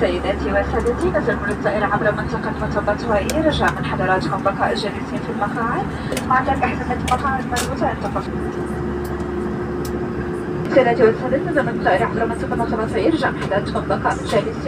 سيداتي وسادتي نزل الطائرة عبر منطقة مطبة وائل رجاء من حضراتكم بقاء جالسين في المقاعد. مع ترك أحزمة المقاعد مربوطة أن تقف سيداتي وسادتي نزل الطائرة عبر منطقة مطبة وائل رجاء من حضراتكم بقاء جالسين